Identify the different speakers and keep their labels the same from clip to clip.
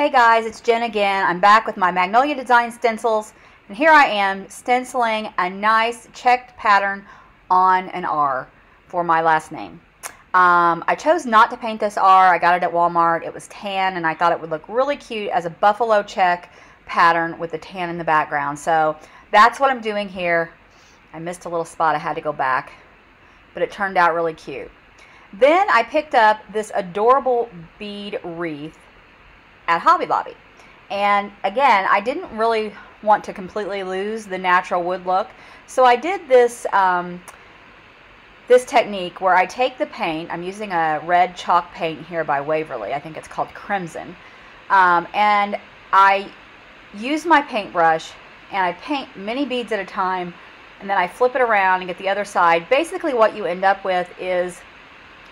Speaker 1: Hey guys, it's Jen again. I'm back with my Magnolia Design stencils, and here I am stenciling a nice checked pattern on an R for my last name. Um, I chose not to paint this R. I got it at Walmart. It was tan, and I thought it would look really cute as a buffalo check pattern with the tan in the background. So that's what I'm doing here. I missed a little spot. I had to go back, but it turned out really cute. Then I picked up this adorable bead wreath at Hobby Lobby. And again, I didn't really want to completely lose the natural wood look. So I did this, um, this technique where I take the paint, I'm using a red chalk paint here by Waverly, I think it's called Crimson, um, and I use my paintbrush and I paint many beads at a time and then I flip it around and get the other side. Basically what you end up with is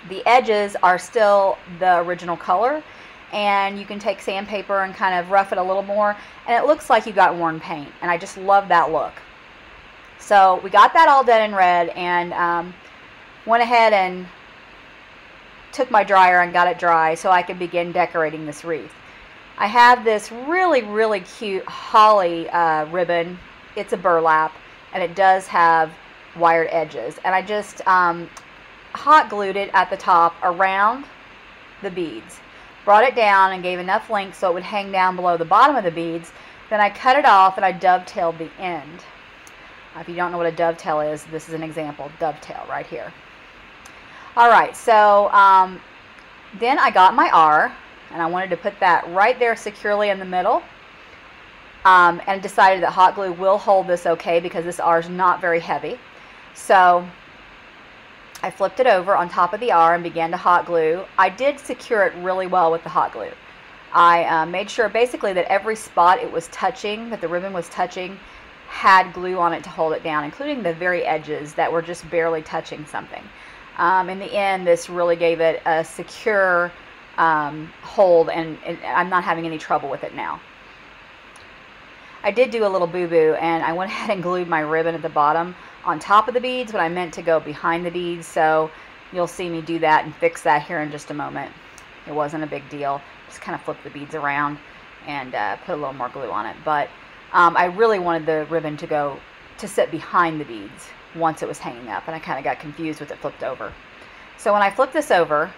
Speaker 1: the edges are still the original color and you can take sandpaper and kind of rough it a little more and it looks like you got worn paint and I just love that look. So we got that all done in red and um, went ahead and took my dryer and got it dry so I could begin decorating this wreath. I have this really really cute holly uh, ribbon. It's a burlap and it does have wired edges and I just um, hot glued it at the top around the beads brought it down and gave enough length so it would hang down below the bottom of the beads. Then I cut it off and I dovetailed the end. if you don't know what a dovetail is, this is an example, dovetail right here. All right, so um, then I got my R and I wanted to put that right there securely in the middle. Um, and decided that hot glue will hold this okay because this R is not very heavy. So I flipped it over on top of the R and began to hot glue. I did secure it really well with the hot glue. I uh, made sure basically that every spot it was touching, that the ribbon was touching, had glue on it to hold it down, including the very edges that were just barely touching something. Um, in the end, this really gave it a secure um, hold, and, and I'm not having any trouble with it now. I did do a little boo-boo, and I went ahead and glued my ribbon at the bottom on top of the beads, but I meant to go behind the beads, so you'll see me do that and fix that here in just a moment. It wasn't a big deal. Just kind of flip the beads around and uh, put a little more glue on it. But um, I really wanted the ribbon to go to sit behind the beads once it was hanging up, and I kind of got confused with it flipped over. So when I flip this over,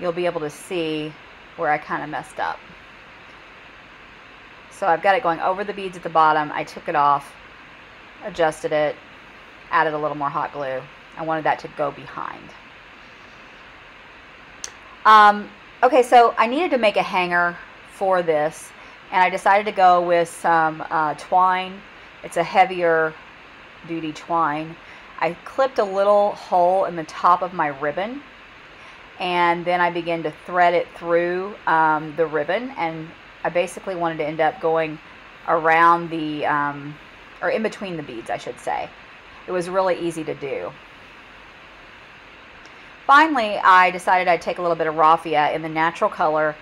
Speaker 1: you'll be able to see where I kind of messed up. So I've got it going over the beads at the bottom. I took it off adjusted it, added a little more hot glue. I wanted that to go behind. Um, okay, so I needed to make a hanger for this, and I decided to go with some uh, twine. It's a heavier duty twine. I clipped a little hole in the top of my ribbon, and then I began to thread it through um, the ribbon, and I basically wanted to end up going around the um, or in between the beads, I should say. It was really easy to do. Finally, I decided I'd take a little bit of raffia in the natural color,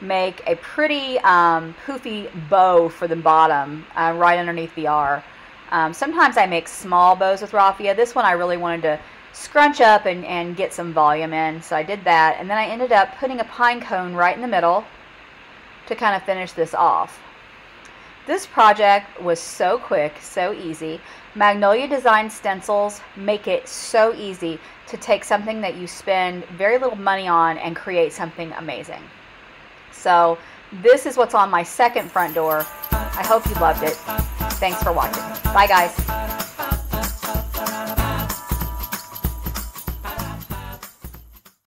Speaker 1: make a pretty um, poofy bow for the bottom uh, right underneath the R. Um, sometimes I make small bows with raffia. This one I really wanted to scrunch up and, and get some volume in, so I did that. And then I ended up putting a pine cone right in the middle to kind of finish this off. This project was so quick, so easy. Magnolia Design stencils make it so easy to take something that you spend very little money on and create something amazing. So this is what's on my second front door. I hope you loved it. Thanks for watching. Bye guys.